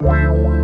Wow.